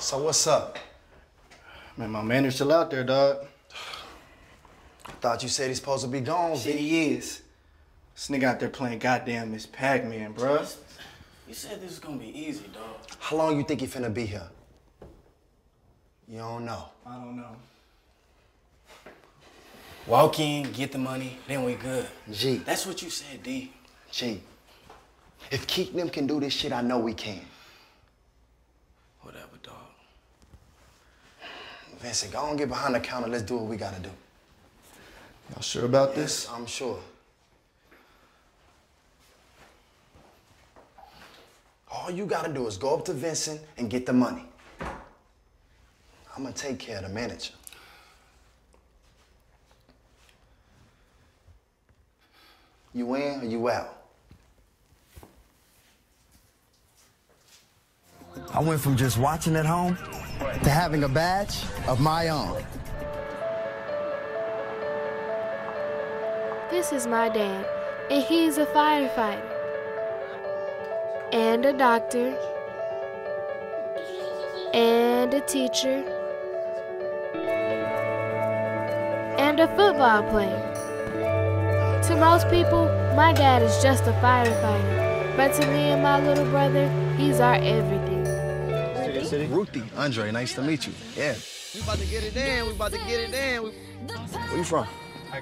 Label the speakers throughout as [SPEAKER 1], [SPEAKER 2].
[SPEAKER 1] So what's up?
[SPEAKER 2] Man, my man is still out there, dog.
[SPEAKER 1] Thought you said he's supposed to be gone,
[SPEAKER 2] Shit, he is. This nigga out there playing goddamn Miss Pac-Man, bruh.
[SPEAKER 3] You said this was gonna be easy, dog.
[SPEAKER 1] How long you think he finna be here? You don't know.
[SPEAKER 2] I don't know.
[SPEAKER 3] Walk in, get the money, then we good.
[SPEAKER 1] G,
[SPEAKER 3] That's what you said, D.
[SPEAKER 1] G. If Keek them can do this shit, I know we can.
[SPEAKER 3] Whatever, dog.
[SPEAKER 1] Vincent, go on get behind the counter. Let's do what we gotta do.
[SPEAKER 2] Y'all sure about this?
[SPEAKER 1] I'm sure. All you gotta do is go up to Vincent and get the money. I'm gonna take care of the manager. You in or you out?
[SPEAKER 4] I went from just watching at home to having a badge of my own.
[SPEAKER 5] This is my dad, and he's a firefighter, and a doctor, and a teacher, and a football player. To most people, my dad is just a firefighter, but to me and my little brother, he's our everything.
[SPEAKER 4] Ruthie, Andre, nice to meet you. Yeah. We about to get it in. We about to get it in. We... Where you from?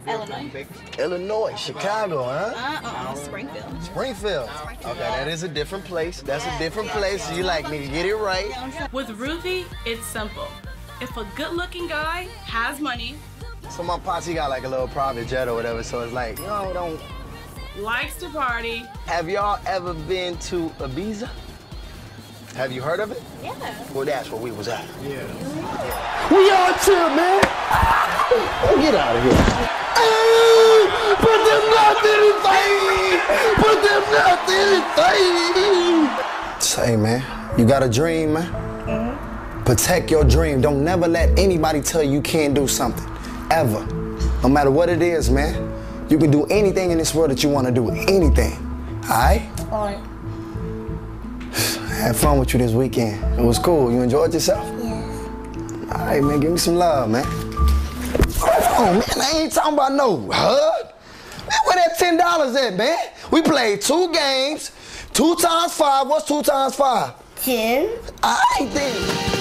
[SPEAKER 6] Illinois.
[SPEAKER 4] Illinois, Chicago, huh?
[SPEAKER 6] Uh, uh-uh. Springfield.
[SPEAKER 4] Springfield. Okay, that is a different place. That's a different place. You like, nigga, get it right.
[SPEAKER 7] With Ruthie, it's simple. If a good looking guy has money,
[SPEAKER 4] So my pops, he got like a little private jet or whatever, so it's like, you know, don't...
[SPEAKER 7] likes to party,
[SPEAKER 4] Have y'all ever been to Ibiza? Have you heard of it?
[SPEAKER 6] Yeah.
[SPEAKER 4] Well, that's where we was at. Yeah. We all chill, man. Oh, get out of here. Hey, put them nuts in his face. Put them nuts in his face.
[SPEAKER 1] Say, man, you got a dream, man? Mhm. Protect your dream. Don't never let anybody tell you you can't do something. Ever. No matter what it is, man. You can do anything in this world that you want to do. Anything. All right?
[SPEAKER 6] All right.
[SPEAKER 1] I had fun with you this weekend. It was cool. You enjoyed yourself?
[SPEAKER 6] Yes.
[SPEAKER 1] All right, man. Give me some love, man. Oh, man. I ain't talking about no hug. Man, where that $10 at, man? We played two games. Two times five. What's two times five?
[SPEAKER 6] Ten.
[SPEAKER 1] All right, then.